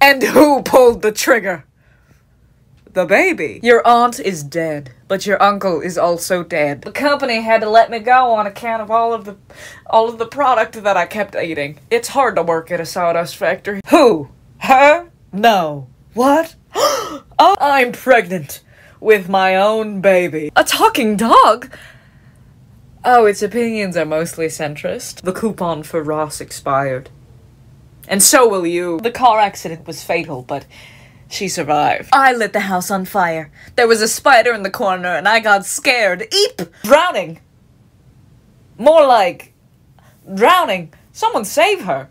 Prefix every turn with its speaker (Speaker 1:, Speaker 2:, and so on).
Speaker 1: And who pulled the trigger? The baby. Your aunt is dead, but your uncle is also dead. The company had to let me go on account of all of the all of the product that I kept eating. It's hard to work at a sawdust factory. Who? Her? No. What? oh, I'm pregnant with my own baby. A talking dog? Oh, its opinions are mostly centrist. The coupon for Ross expired. And so will you. The car accident was fatal, but she survived. I lit the house on fire. There was a spider in the corner and I got scared. Eep! Drowning! More like drowning. Someone save her.